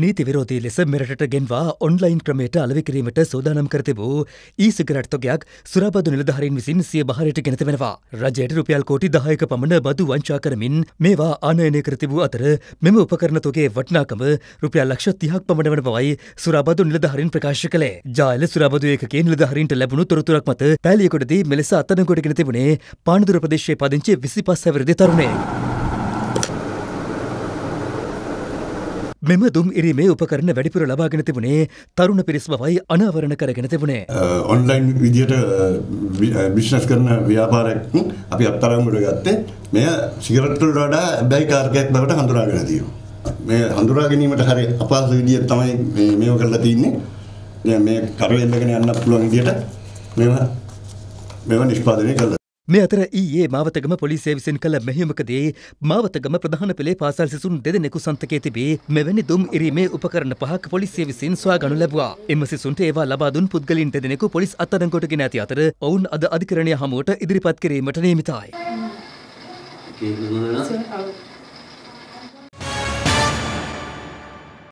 නීති විරෝධී ලෙස මෙරටට ගෙන්වා ඔන්ලයින් ක්‍රමයට අලවි කිරීමට සෝදානම් කර තිබූ ඊ සිගරට් තොගයක් සුරබදු නිලධහරින් විසින් සිය බහරයට ගෙනත වෙනවා. රජයට රුපියල් කෝටි දහයක පමණ බදු වංචා කරමින් මේවා ආනයනය කර තිබූ අතර මෙම උපකරණ තොගේ වටනාකම රුපියල් ලක්ෂ තිහක් පමණ වන බවයි සුරබදු නිලධහරින් ප්‍රකාශ කළේ. ජායල සුරබදු ඒකගේ නිලධහරින්ට ලැබුණු තොරතුරක් මත පැලියකොටදී මෙලෙස අත්තනකොටගෙන තිබුණේ පානදුර ප්‍රදේශයේ පදිංචි විසිපස් හැවිරිදි තරුණයෙක්. මෙම දුම් ඉරීමේ උපකරණ වැඩිපුර ලබාගෙන තිබුණේ තරුණ පිරිස් බවයි අනාවරණ කරගෙන තිබුණේ. ඔන්ලයින් විදියට බිස්නස් කරන ව්‍යාපාරයක් අපි අත්තරංගුට ගත්තේ මෙය සිගරට්වලට වඩා බැයි කාර්කයක් බවට හඳුනාගෙන තියෙනවා. මේ හඳුනා ගැනීමට හරි අපහසු විදිය තමයි මේව කරලා තින්නේ. මේ කරවෙල්ලගෙන යන්න පුළුවන් විදියට මේව මේව නිෂ්පාදනය කළා. මේ අතර ඊයේ මාවතගම පොලිසිය විසින් කළ මෙහිමකදී මාවතගම ප්‍රධාන පෙළේ පාසල් සිසුන් දෙදෙනෙකු සන්තකයේ තිබේ මෙවැනි දුම් ඉරීමේ උපකරණ පහක් පොලිසිය විසින් සොයාගනු ලැබුවා. එම සිසුන්ට ඒවා ලබා දුන් පුද්ගලයන් දෙදෙනෙකු පොලිස් අත්අඩංගුවටගෙන ඇති අතර ඔවුන් අද අධිකරණය හමුවට ඉදිරිපත් කිරීමට නියමිතයි.